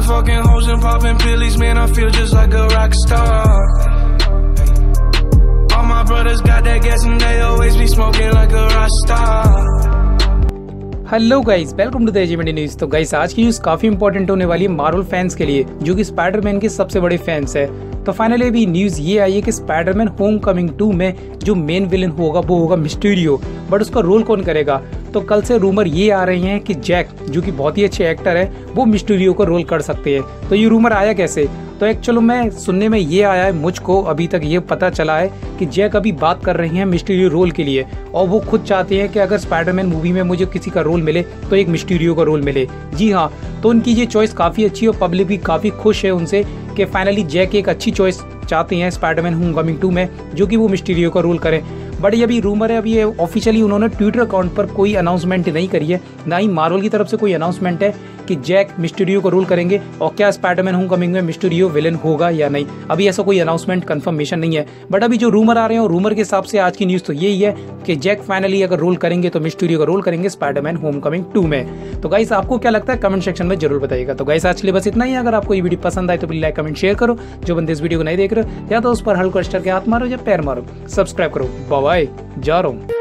been fucking hoes and popping pillies, man, I feel just like a rock star. All my brothers got that gas and they always be smoking like a rock star. Hello guys welcome to the एजीमेंट news तो guys आज की news काफ़ी important होने वाली है Marvel fans के लिए जो कि स्पाइडरमैन के सबसे बड़े फैंस है तो फाइनली अभी न्यूज़ ये आई है कि स्पाइडरमैन होम कमिंग टू में जो मेन विलन होगा वो होगा मिस्टीरियो बट उसका रोल कौन करेगा तो कल से रूमर ये आ रहे हैं कि जैक जो कि बहुत ही अच्छे एक्टर है, वो मिस्टीरियो का रोल कर सकते हैं। तो ये रूमर आया कैसे? तो एक्चुअल मैं, सुनने में ये आया है मुझको, अभी तक ये पता चला है कि जैक अभी बात कर रही हैं मिस्टीरियो रोल के लिए। और वो खुद चाहते हैं कि अगर स्पाइडरमैन मूवी में मुझे किसी का रोल मिले तो एक मिस्टीरियो का रोल मिले। जी हाँ तो उनकी ये चॉइस काफ़ी अच्छी है और पब्लिक भी काफ़ी खुश है उनसे कि फाइनली जैक एक अच्छी चॉइस चाहते हैं स्पाइडरमैन होम कमिंग टू में, जो कि वो मिस्टीरियो का रोल करें। बट ये अभी रूमर है, अभी ये ऑफिशियली उन्होंने ट्विटर अकाउंट पर कोई अनाउंसमेंट नहीं करी है। ना ही मार्वल की तरफ़ से कोई अनाउंसमेंट है कि जैक मिस्टीरियो को रोल करेंगे और क्या स्पाइडरमैन होम कमिंग में मिस्टीरियो विलन होगा या नहीं। अभी ऐसा कोई अनाउंसमेंट कंफर्मेशन नहीं है। बट अभी जो रूमर आ रहे हैं रूमर के हिसाब से आज की न्यूज़ तो यही है कि जैक फाइनली अगर रोल करेंगे तो मिस्टीरियो का रोल करेंगे स्पाइडरमैन होम कमिंग टू में। तो गाइस आपको क्या लगता है? कमेंट सेक्शन में ज़रूर बताइएगा। तो गाइस आज के लिए बस इतना ही। अगर आपको ये वीडियो पसंद आए तो प्लीज़ लाइक कमेंट शेयर करो। जो बंदे इस वीडियो को नहीं देख रहे, या तो उस पर हल्का स्टार के हाथ मारो या पैर मारो। सब्सक्राइब करो। बाय जा रहा हूँ।